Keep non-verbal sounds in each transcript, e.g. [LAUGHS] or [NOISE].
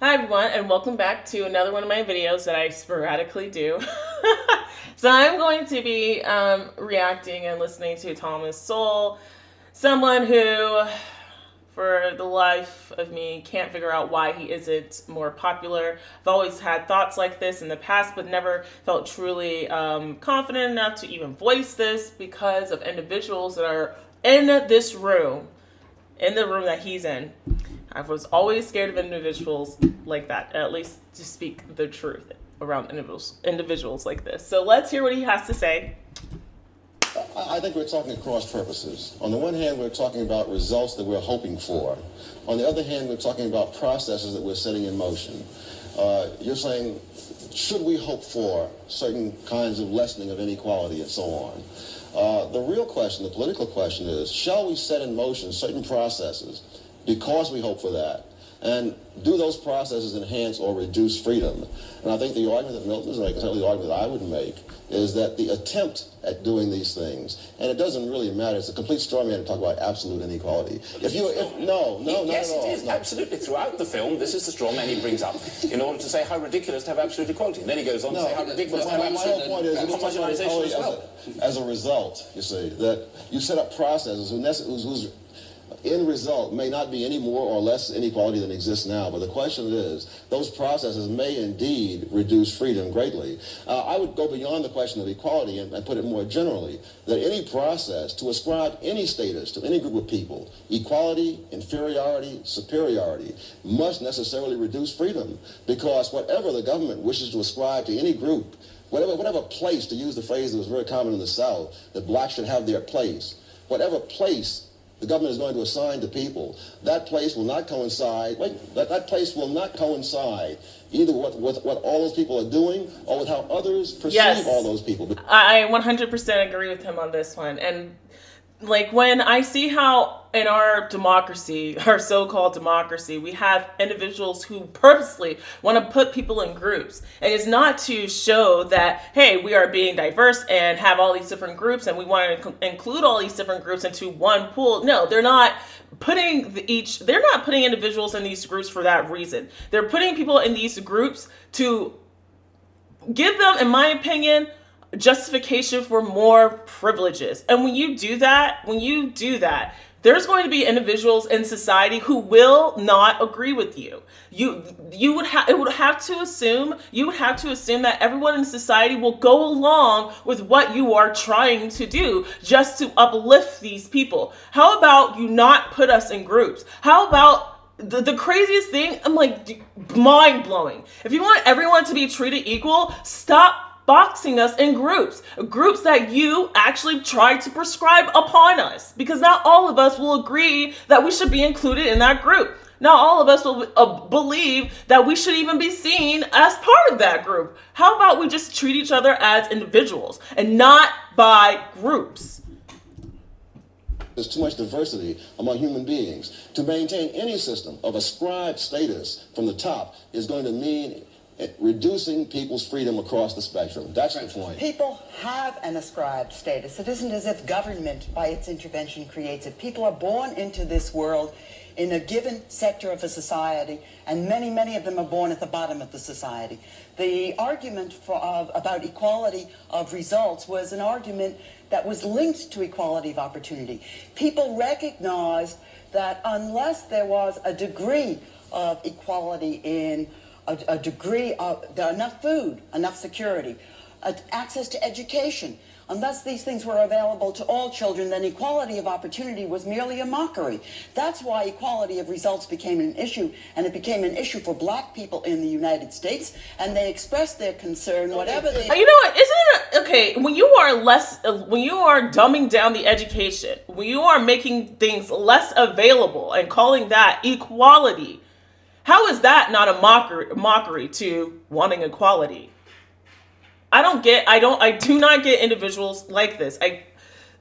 Hi everyone and welcome back to another one of my videos that I sporadically do. [LAUGHS] so I'm going to be um, reacting and listening to Thomas Sowell, someone who for the life of me can't figure out why he isn't more popular. I've always had thoughts like this in the past but never felt truly um, confident enough to even voice this because of individuals that are in this room, in the room that he's in I was always scared of individuals like that, at least to speak the truth around individuals, individuals like this. So let's hear what he has to say. I think we're talking across purposes. On the one hand, we're talking about results that we're hoping for. On the other hand, we're talking about processes that we're setting in motion. Uh, you're saying, should we hope for certain kinds of lessening of inequality and so on? Uh, the real question, the political question is, shall we set in motion certain processes because we hope for that. And do those processes enhance or reduce freedom? And I think the argument that Milton is making, certainly the argument that I would make, is that the attempt at doing these things, and it doesn't really matter, it's a complete straw man to talk about absolute inequality. If you, if, no, no, yes, not at all. it is, no. absolutely. Throughout the film, this is the straw man he brings up in order to say how ridiculous to have absolute equality. And then he goes on no, to say how ridiculous to have absolute point is, homogenization as, well. As a, as a result, you see, that you set up processes whose, whose end result may not be any more or less inequality than exists now, but the question is, those processes may indeed reduce freedom greatly. Uh, I would go beyond the question of equality and, and, put it more generally, that any process to ascribe any status to any group of people, equality, inferiority, superiority, must necessarily reduce freedom, because whatever the government wishes to ascribe to any group, whatever, whatever place, to use the phrase that was very common in the South, that blacks should have their place, whatever place the government is going to assign to people, that place will not coincide, wait, that, that place will not coincide either with, with what all those people are doing or with how others perceive yes. all those people. I 100% agree with him on this one. And like when I see how in our democracy, [LAUGHS] our so-called democracy, we have individuals who purposely want to put people in groups. And it's not to show that, hey, we are being diverse and have all these different groups and we want to include all these different groups into one pool. No, they're not putting the, each, they're not putting individuals in these groups for that reason. They're putting people in these groups to give them, in my opinion, justification for more privileges. And when you do that, when you do that, there's going to be individuals in society who will not agree with you. You you would have it would have to assume you would have to assume that everyone in society will go along with what you are trying to do just to uplift these people. How about you not put us in groups? How about the, the craziest thing, I'm like mind blowing. If you want everyone to be treated equal, stop boxing us in groups, groups that you actually try to prescribe upon us, because not all of us will agree that we should be included in that group. Not all of us will uh, believe that we should even be seen as part of that group. How about we just treat each other as individuals and not by groups? There's too much diversity among human beings. To maintain any system of ascribed status from the top is going to mean reducing people's freedom across the spectrum. That's the point. People have an ascribed status. It isn't as if government, by its intervention, creates it. People are born into this world in a given sector of a society, and many, many of them are born at the bottom of the society. The argument for, about equality of results was an argument that was linked to equality of opportunity. People recognized that unless there was a degree of equality in a, a degree of enough food, enough security, uh, access to education. Unless these things were available to all children, then equality of opportunity was merely a mockery. That's why equality of results became an issue, and it became an issue for black people in the United States, and they expressed their concern, whatever they... You know what, isn't it, okay, when you are less, when you are dumbing down the education, when you are making things less available and calling that equality, how is that not a mockery, mockery to wanting equality? I don't get, I don't, I do not get individuals like this. I,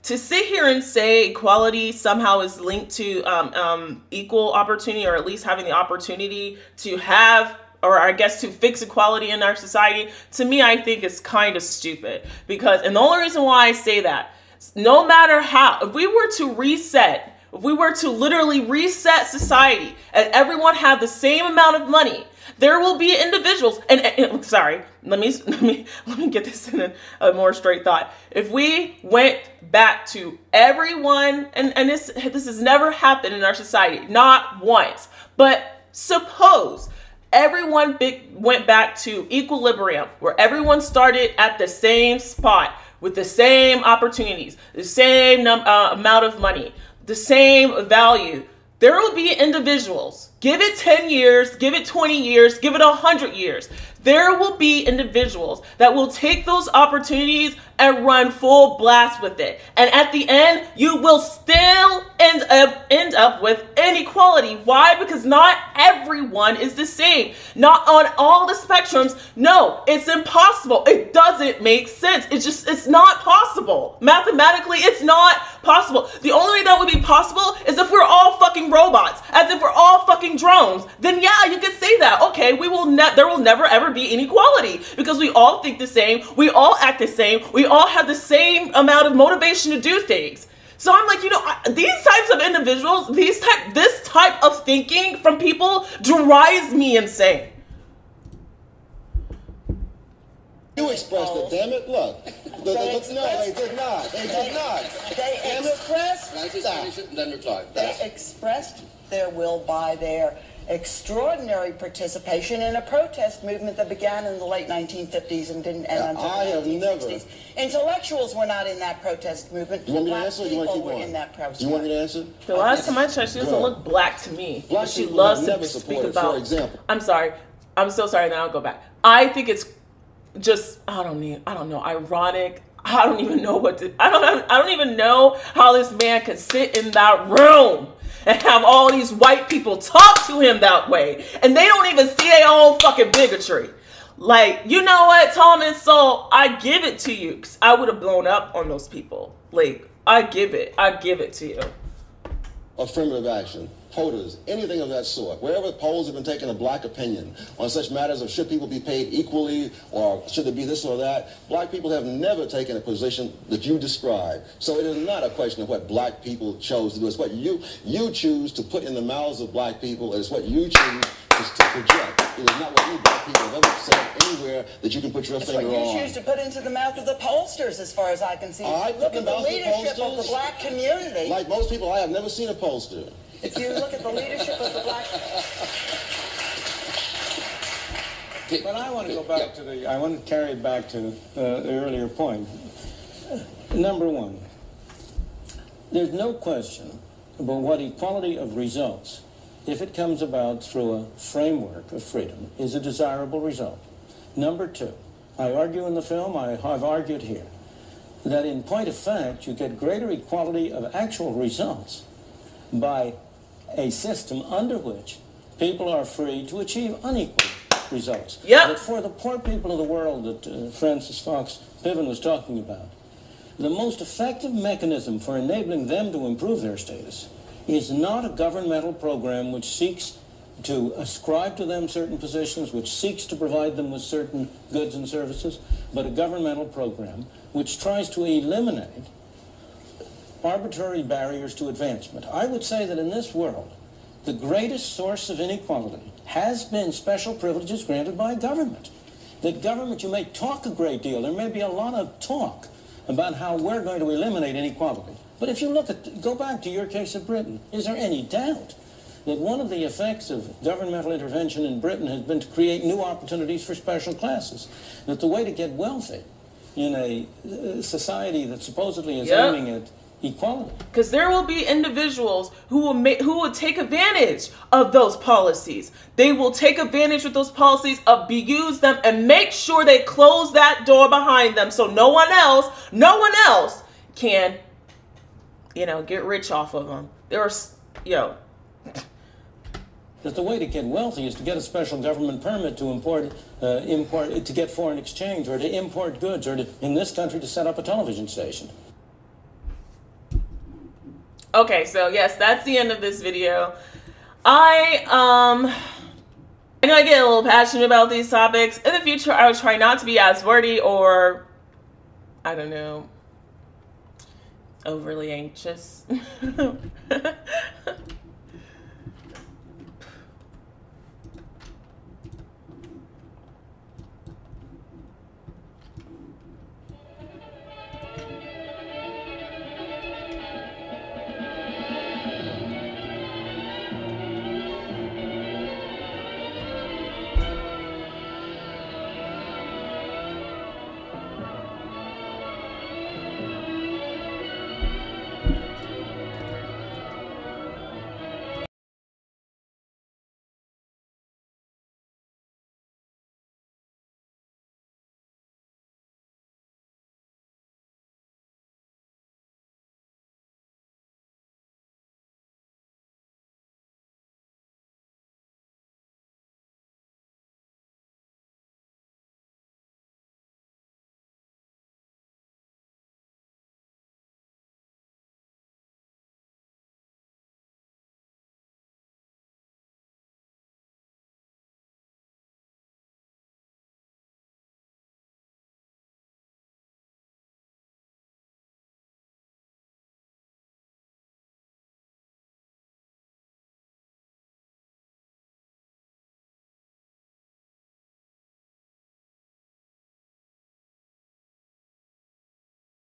to sit here and say equality somehow is linked to um, um, equal opportunity or at least having the opportunity to have or I guess to fix equality in our society, to me, I think is kind of stupid. Because, and the only reason why I say that, no matter how, if we were to reset if we were to literally reset society and everyone had the same amount of money, There will be individuals, and, and sorry, let me [LAUGHS] let me let me get this in a, a, more straight thought. If we went back to everyone, and and this this has never happened in our society, not once, but suppose everyone big, went back to equilibrium, where everyone started at the same spot with the same opportunities, the same num- uh, amount of money, the same value. There will be individuals. Give it 10 years, give it 20 years, give it 100 years. There will be individuals that will take those opportunities and run full blast with it. And at the end, you will still end up end up with inequality. Why? Because not everyone is the same. Not on all the spectrums. No, it's impossible. It doesn't make sense. It's just it's not possible. Mathematically, it's not possible. The only way that would be possible is if we're all fucking robots, as if we're all fucking drones. Then yeah, you could say that. Okay, we will ne- there will never ever be inequality because we all think the same, we all act the same, we all have the same amount of motivation to do things. So I'm like, you know, these types of individuals, these type, this type of thinking from people drives me insane. You expressed it, damn it. Look. The, the, the, no, they did not. They did not. They damn expressed, it. Then reply. They expressed their will by their extraordinary participation in a protest movement that began in the late 1950s and didn't end until I the 1960s. Never. Intellectuals were not in that protest movement. You want me to Black answer? Or you want to keep were in that protest. You want me to answer? The last time I checked, she doesn't look black to me. Black she people loves have to never speak about. for example. I'm sorry. I'm so sorry. Now I'll go back. I think it's just I don't need. I don't know. Ironic. I don't even know what to. I don't. I don't even know how this man could sit in that room and have all these white people talk to him that way, and they don't even see their own fucking bigotry. Like, you know what, Thomas Sowell, I give it to you. 'cause I would have blown up on those people. Like, I give it. I give it to you. affirmative action, quotas, anything of that sort. Wherever polls have been taking a black opinion on such matters of should people be paid equally or should there be this or that, black people have never taken a position that you describe. So it is not a question of what black people chose to do. It's what you you choose to put in the mouths of black people. It's what you choose to, project. It is not what you black people have ever said anywhere that you can put your It's what you on. choose to put into the mouth of the pollsters, as far as I can see. I Look at the in the mouth of the leadership of the black community. Like most people, I have never seen a pollster. If you look at the leadership of the black But I want to go back to the, I want to carry it back to uh, the earlier point. Number one, there's no question about what equality of results, if it comes about through a framework of freedom, is a desirable result. Number two, I argue in the film, I have argued here, that in point of fact, you get greater equality of actual results by a system under which people are free to achieve unequal results. Yep. But for the poor people of the world that uh, Frances Fox Piven was talking about, the most effective mechanism for enabling them to improve their status is not a governmental program which seeks to ascribe to them certain positions, which seeks to provide them with certain goods and services, but a governmental program which tries to eliminate arbitrary barriers to advancement. I would say that in this world, the greatest source of inequality has been special privileges granted by government. That government, you may talk a great deal, there may be a lot of talk about how we're going to eliminate inequality. But if you look at, go back to your case of Britain, is there any doubt that one of the effects of governmental intervention in Britain has been to create new opportunities for special classes? That the way to get wealthy in a uh, society that supposedly is Yep. aiming at equality. Because there will be individuals who will make who will take advantage of those policies. They will take advantage of those policies abuse them and make sure they close that door behind them so no one else no one else can you know get rich off of them there are you know that the way to get wealthy is to get a special government permit to import, uh, import, to get foreign exchange, or to import goods, or to, in this country, to set up a television station. Okay, so yes, that's the end of this video. I um I know I get a little passionate about these topics. In the future, I would try not to be as wordy or I don't know overly anxious. [LAUGHS]